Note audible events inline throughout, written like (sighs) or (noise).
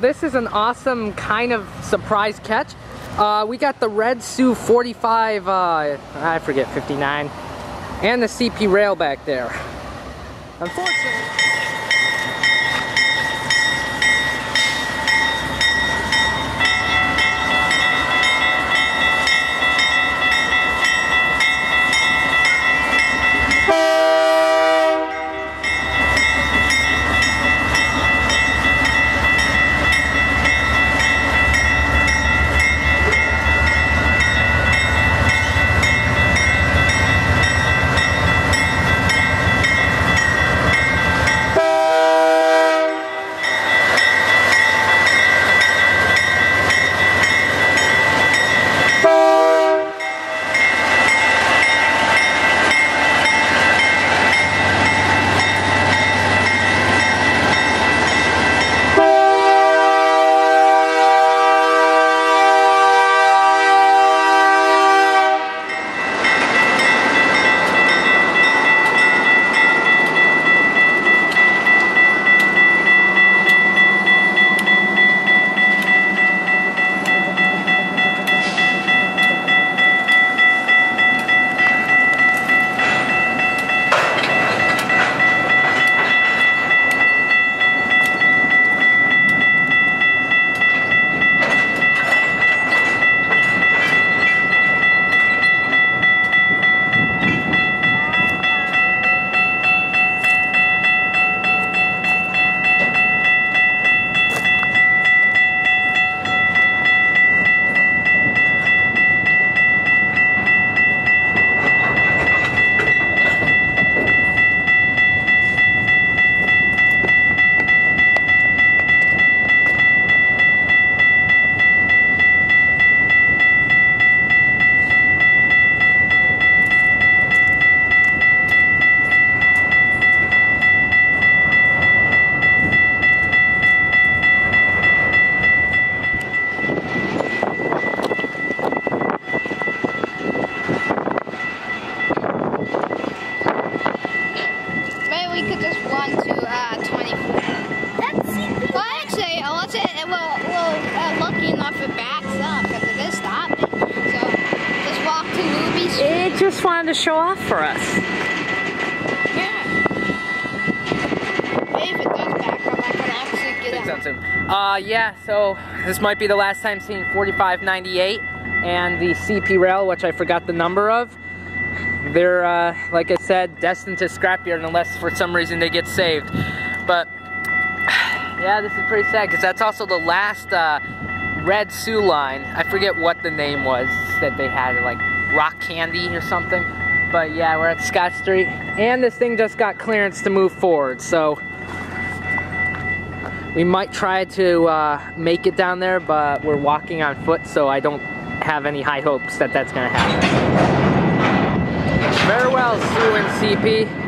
this is an awesome kind of surprise catch. Uh, we got the Red Soo 45, uh, I forget, 59, and the CP rail back there. Unfortunately, just wanted to show off for us. Yeah. Maybe if it does back up, I can actually get Think out. so soon. Uh, yeah, so this might be the last time seeing 4598 and the CP rail, which I forgot the number of. They're, uh, like I said, destined to scrapyard unless for some reason they get saved. But, (sighs) yeah, this is pretty sad because that's also the last uh, Red Soo line. I forget what the name was that they had, like Rock Candy or something. But yeah, we're at Scott Street. And this thing just got clearance to move forward, so we might try to uh, make it down there, but we're walking on foot, so I don't have any high hopes that that's to happen. Farewell, Soo and CP.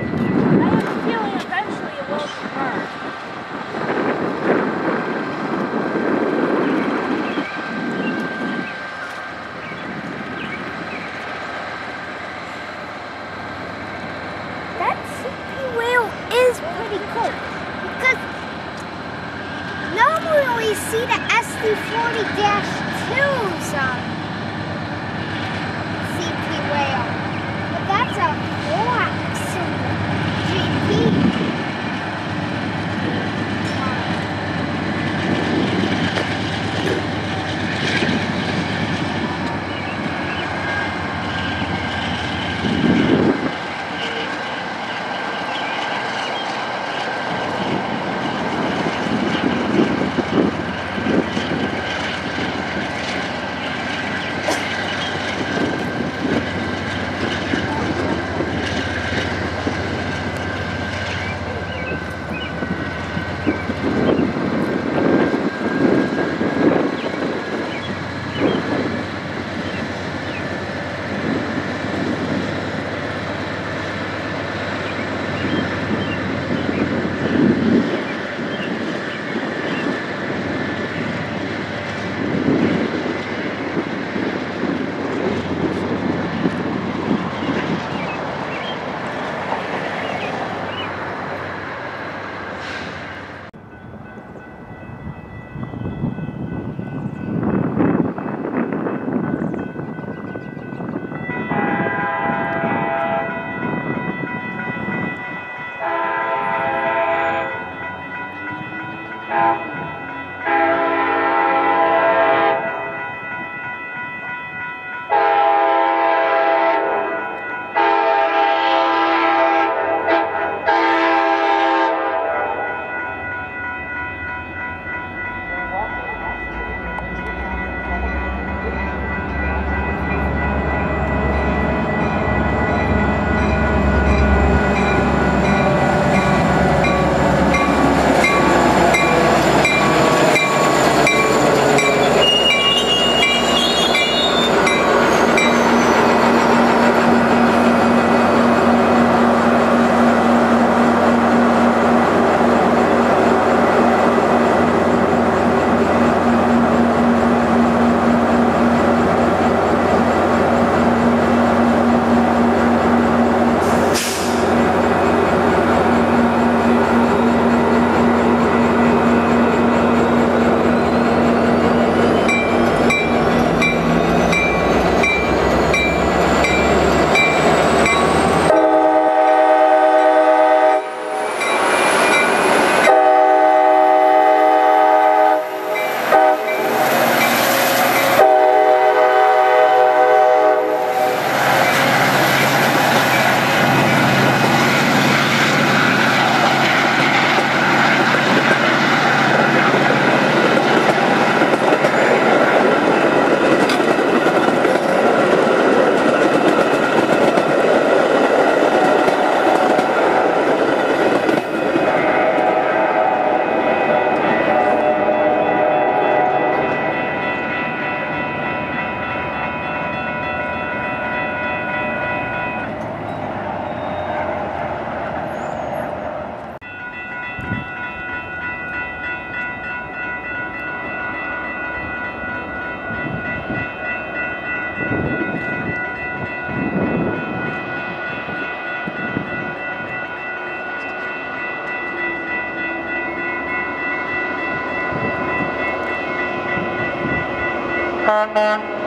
Bye.